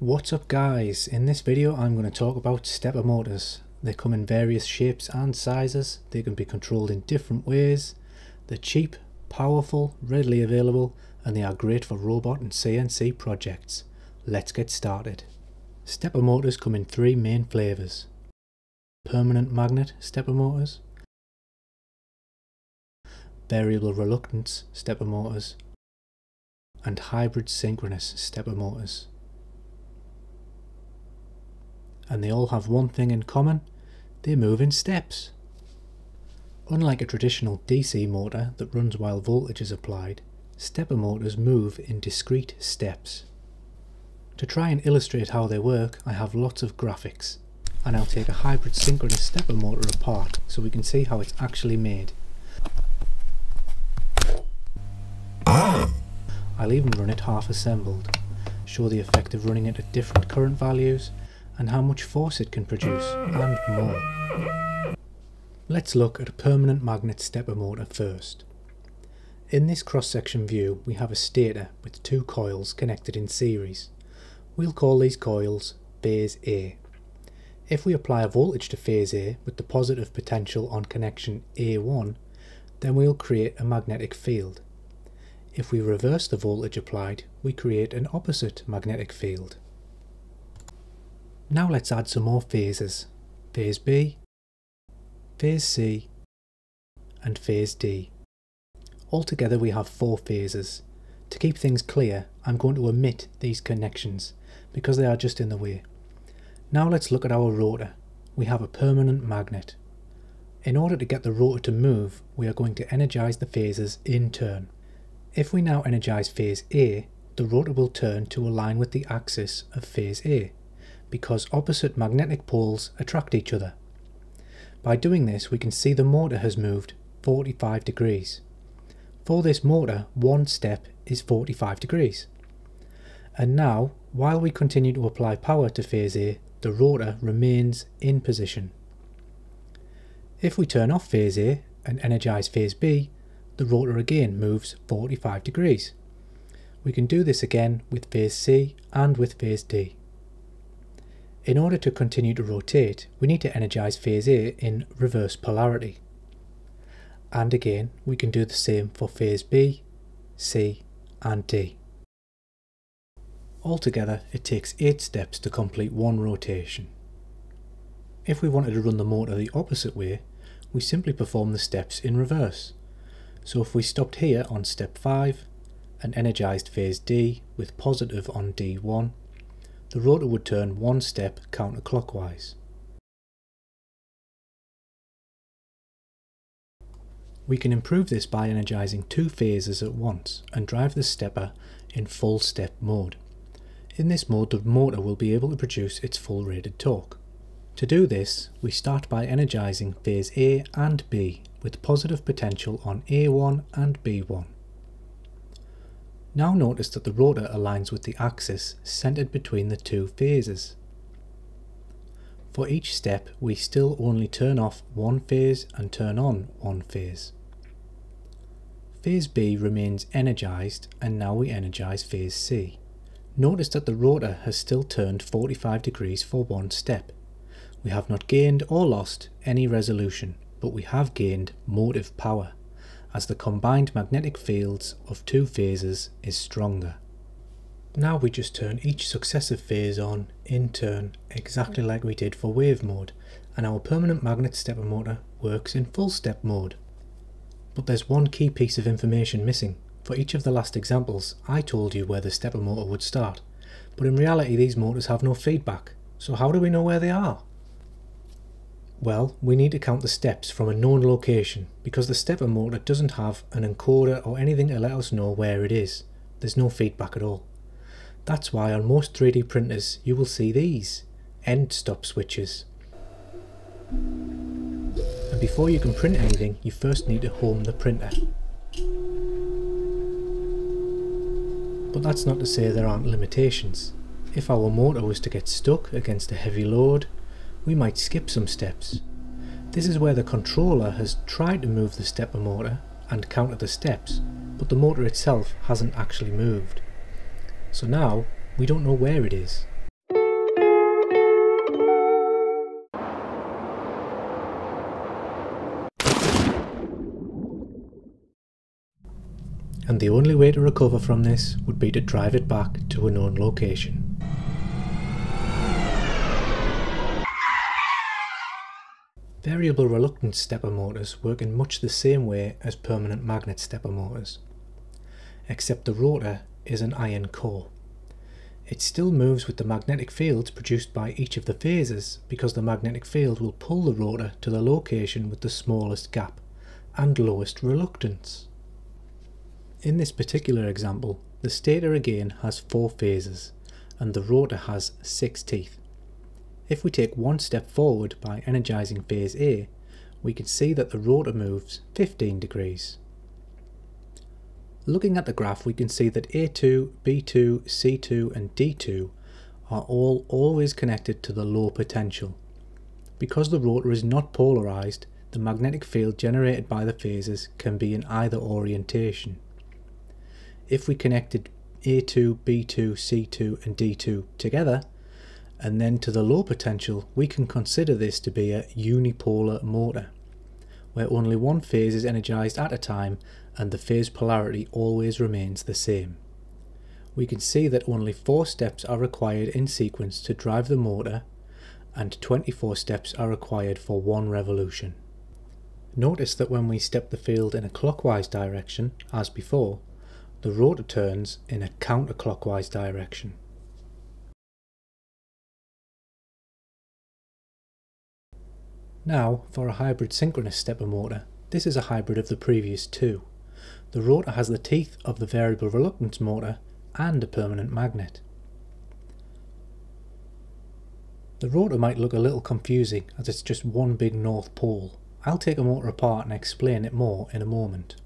What's up guys, in this video I'm going to talk about stepper motors. They come in various shapes and sizes, they can be controlled in different ways, they're cheap, powerful, readily available and they are great for robot and CNC projects. Let's get started. Stepper motors come in three main flavours. Permanent magnet stepper motors, variable reluctance stepper motors and hybrid synchronous stepper motors and they all have one thing in common, they move in steps. Unlike a traditional DC motor that runs while voltage is applied, stepper motors move in discrete steps. To try and illustrate how they work, I have lots of graphics, and I'll take a hybrid synchronous stepper motor apart so we can see how it's actually made. I'll even run it half assembled, show the effect of running it at different current values, and how much force it can produce, and more. Let's look at a permanent magnet stepper motor first. In this cross-section view we have a stator with two coils connected in series. We'll call these coils phase A. If we apply a voltage to phase A with the positive potential on connection A1, then we'll create a magnetic field. If we reverse the voltage applied, we create an opposite magnetic field. Now let's add some more phases. Phase B, Phase C and Phase D. Altogether we have four phases. To keep things clear, I'm going to omit these connections because they are just in the way. Now let's look at our rotor. We have a permanent magnet. In order to get the rotor to move, we are going to energise the phases in turn. If we now energise phase A, the rotor will turn to align with the axis of phase A because opposite magnetic poles attract each other. By doing this we can see the motor has moved 45 degrees. For this motor one step is 45 degrees. And now while we continue to apply power to phase A the rotor remains in position. If we turn off phase A and energise phase B the rotor again moves 45 degrees. We can do this again with phase C and with phase D. In order to continue to rotate, we need to energize phase A in reverse polarity. And again, we can do the same for phase B, C and D. Altogether, it takes 8 steps to complete one rotation. If we wanted to run the motor the opposite way, we simply perform the steps in reverse. So if we stopped here on step 5 and energized phase D with positive on D1 the rotor would turn one step counterclockwise. We can improve this by energizing two phases at once and drive the stepper in full step mode. In this mode the motor will be able to produce its full rated torque. To do this, we start by energizing phase A and B with positive potential on A1 and B1. Now notice that the rotor aligns with the axis centered between the two phases. For each step we still only turn off one phase and turn on one phase. Phase B remains energized and now we energize phase C. Notice that the rotor has still turned 45 degrees for one step. We have not gained or lost any resolution, but we have gained motive power as the combined magnetic fields of two phases is stronger. Now we just turn each successive phase on in turn exactly like we did for wave mode and our permanent magnet stepper motor works in full step mode. But there's one key piece of information missing. For each of the last examples I told you where the stepper motor would start, but in reality these motors have no feedback, so how do we know where they are? Well, we need to count the steps from a known location because the stepper motor doesn't have an encoder or anything to let us know where it is. There's no feedback at all. That's why on most 3D printers you will see these end stop switches. And before you can print anything you first need to home the printer. But that's not to say there aren't limitations. If our motor was to get stuck against a heavy load we might skip some steps. This is where the controller has tried to move the stepper motor and counter the steps, but the motor itself hasn't actually moved. So now, we don't know where it is. And the only way to recover from this would be to drive it back to a known location. Variable reluctance stepper motors work in much the same way as permanent magnet stepper motors, except the rotor is an iron core. It still moves with the magnetic fields produced by each of the phases because the magnetic field will pull the rotor to the location with the smallest gap and lowest reluctance. In this particular example, the stator again has four phases and the rotor has six teeth. If we take one step forward by energizing phase A, we can see that the rotor moves 15 degrees. Looking at the graph we can see that A2, B2, C2 and D2 are all always connected to the low potential. Because the rotor is not polarized, the magnetic field generated by the phases can be in either orientation. If we connected A2, B2, C2 and D2 together, and then to the low potential we can consider this to be a unipolar motor where only one phase is energized at a time and the phase polarity always remains the same. We can see that only 4 steps are required in sequence to drive the motor and 24 steps are required for one revolution. Notice that when we step the field in a clockwise direction, as before, the rotor turns in a counterclockwise direction. Now, for a hybrid synchronous stepper motor, this is a hybrid of the previous two. The rotor has the teeth of the variable reluctance motor and a permanent magnet. The rotor might look a little confusing as it's just one big north pole. I'll take a motor apart and explain it more in a moment.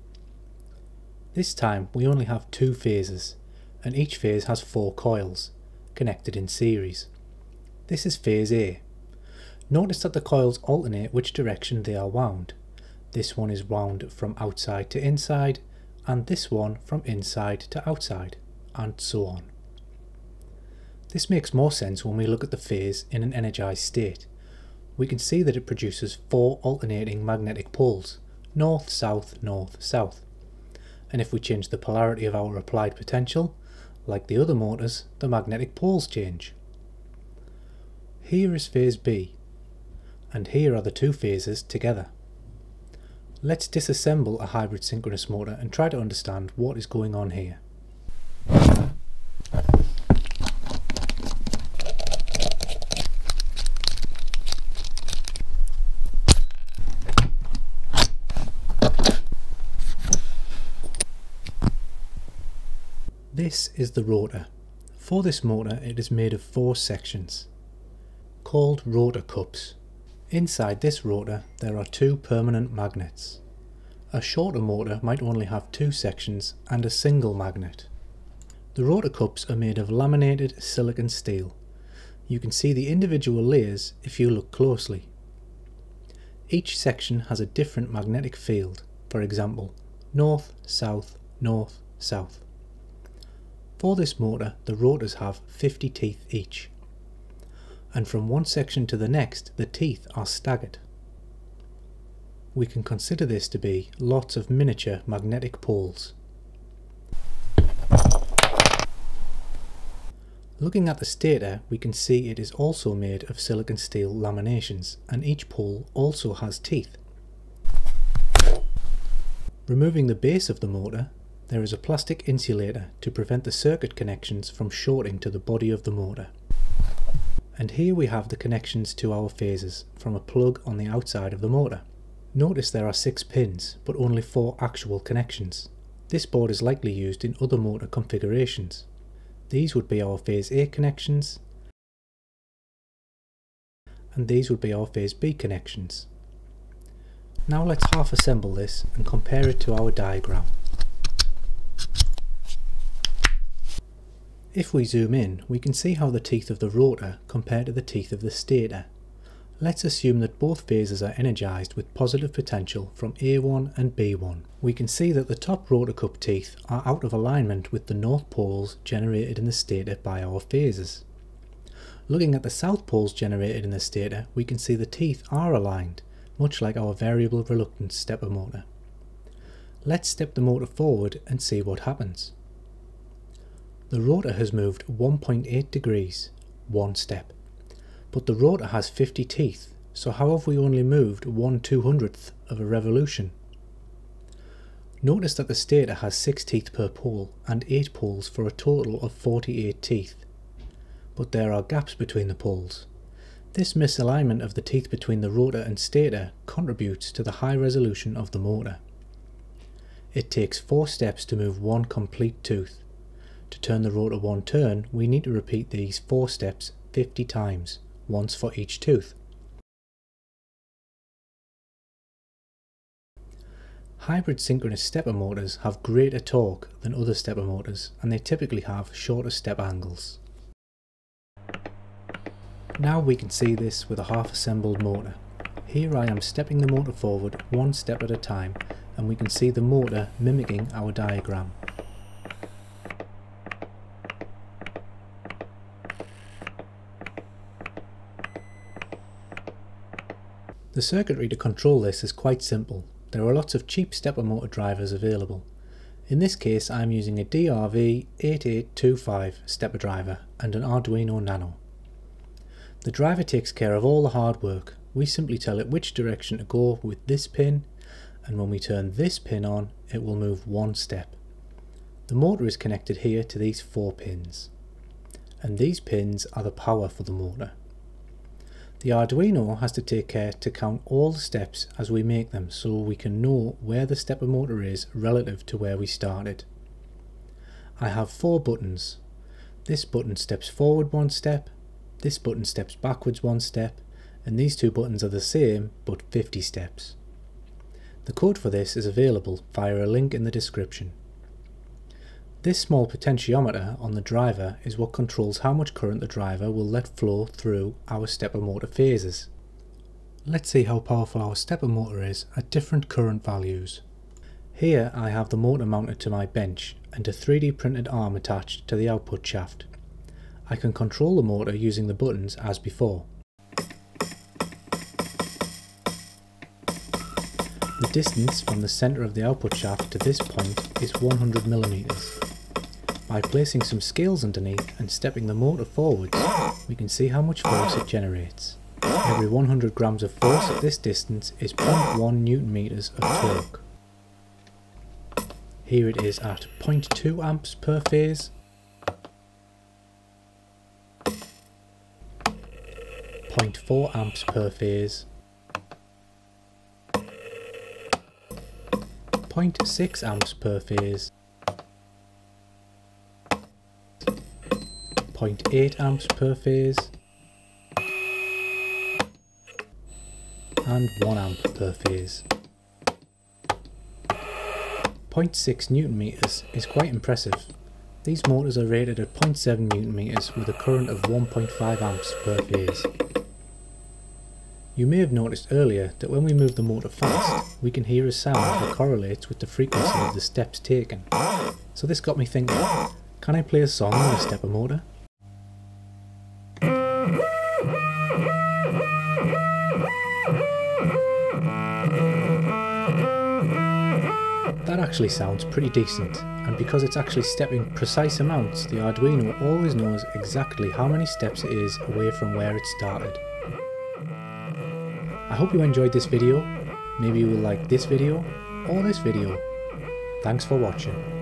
This time we only have two phases, and each phase has four coils, connected in series. This is phase A, Notice that the coils alternate which direction they are wound. This one is wound from outside to inside, and this one from inside to outside, and so on. This makes more sense when we look at the phase in an energized state. We can see that it produces four alternating magnetic poles, north, south, north, south. And if we change the polarity of our applied potential, like the other motors, the magnetic poles change. Here is phase B, and here are the two phases together. Let's disassemble a hybrid synchronous motor and try to understand what is going on here. This is the rotor. For this motor it is made of four sections, called rotor cups. Inside this rotor there are two permanent magnets. A shorter motor might only have two sections and a single magnet. The rotor cups are made of laminated silicon steel. You can see the individual layers if you look closely. Each section has a different magnetic field, for example, north, south, north, south. For this motor, the rotors have 50 teeth each and from one section to the next the teeth are staggered. We can consider this to be lots of miniature magnetic poles. Looking at the stator, we can see it is also made of silicon steel laminations, and each pole also has teeth. Removing the base of the motor, there is a plastic insulator to prevent the circuit connections from shorting to the body of the motor. And here we have the connections to our phases from a plug on the outside of the motor. Notice there are 6 pins, but only 4 actual connections. This board is likely used in other motor configurations. These would be our phase A connections, and these would be our phase B connections. Now let's half assemble this and compare it to our diagram. If we zoom in, we can see how the teeth of the rotor compare to the teeth of the stator. Let's assume that both phases are energized with positive potential from A1 and B1. We can see that the top rotor cup teeth are out of alignment with the north poles generated in the stator by our phases. Looking at the south poles generated in the stator, we can see the teeth are aligned, much like our variable reluctance stepper motor. Let's step the motor forward and see what happens. The rotor has moved 1.8 degrees, one step. But the rotor has 50 teeth, so how have we only moved 1 200th of a revolution? Notice that the stator has 6 teeth per pole and 8 poles for a total of 48 teeth. But there are gaps between the poles. This misalignment of the teeth between the rotor and stator contributes to the high resolution of the motor. It takes 4 steps to move one complete tooth. To turn the rotor one turn, we need to repeat these 4 steps 50 times, once for each tooth. Hybrid synchronous stepper motors have greater torque than other stepper motors and they typically have shorter step angles. Now we can see this with a half assembled motor. Here I am stepping the motor forward one step at a time and we can see the motor mimicking our diagram. The circuitry to control this is quite simple. There are lots of cheap stepper motor drivers available. In this case I am using a DRV8825 stepper driver and an Arduino Nano. The driver takes care of all the hard work. We simply tell it which direction to go with this pin and when we turn this pin on it will move one step. The motor is connected here to these four pins and these pins are the power for the motor. The Arduino has to take care to count all the steps as we make them so we can know where the stepper motor is relative to where we started. I have four buttons. This button steps forward one step, this button steps backwards one step, and these two buttons are the same but 50 steps. The code for this is available via a link in the description. This small potentiometer on the driver is what controls how much current the driver will let flow through our stepper motor phases. Let's see how powerful our stepper motor is at different current values. Here I have the motor mounted to my bench and a 3D printed arm attached to the output shaft. I can control the motor using the buttons as before. The distance from the centre of the output shaft to this point is 100mm. By placing some scales underneath and stepping the motor forwards, we can see how much force it generates. Every 100 grams of force at this distance is 0.1 newton meters of torque. Here it is at 0.2 amps per phase, 0.4 amps per phase, 0.6 amps per phase, 0.8 amps per phase, and 1 amp per phase. 0.6 newton meters is quite impressive. These motors are rated at 0.7 newton meters with a current of 1.5 amps per phase. You may have noticed earlier that when we move the motor fast, we can hear a sound that correlates with the frequency of the steps taken. So this got me thinking, can I play a song with a stepper motor? That actually sounds pretty decent, and because it's actually stepping precise amounts, the Arduino always knows exactly how many steps it is away from where it started. I hope you enjoyed this video. Maybe you will like this video or this video. Thanks for watching.